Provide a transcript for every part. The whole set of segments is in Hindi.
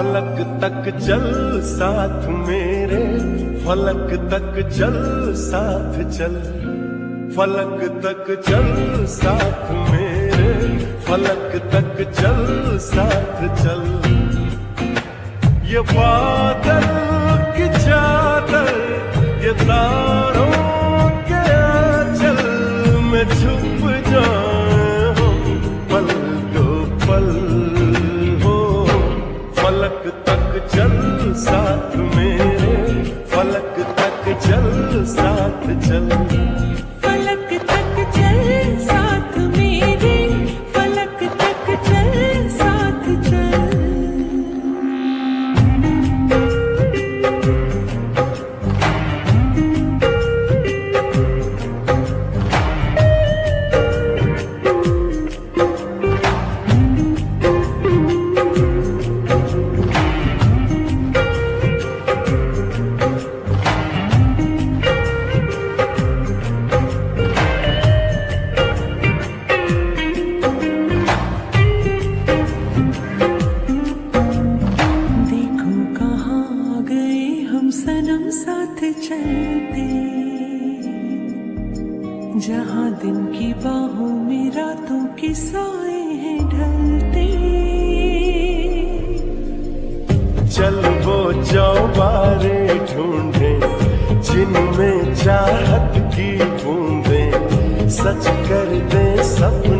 फलक तक चल साथ मेरे, फलक तक चल साथ चल। फलक तक चल साथ मेरे, फलक तक चल साथ चल। ये बादल की चादर, ये तारों चल सनम साथ चलते, जहाँ दिन की बाहों में रातों के साए हैं ढलते। चल वो चौबारे ढूंढे, जिनमें चाहत की बूंदे, सच कर दे सपनों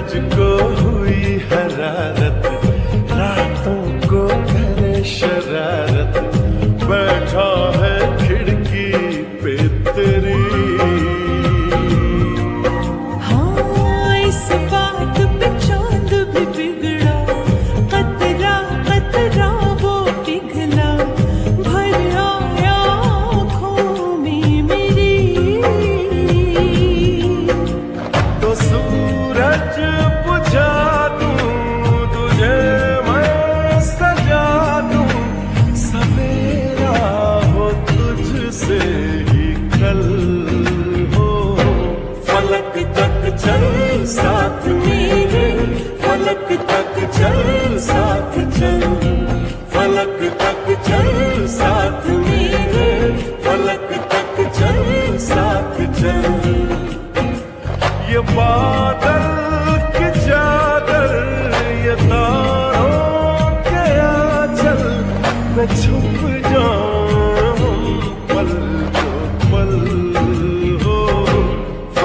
सूरज को हुई हरारत।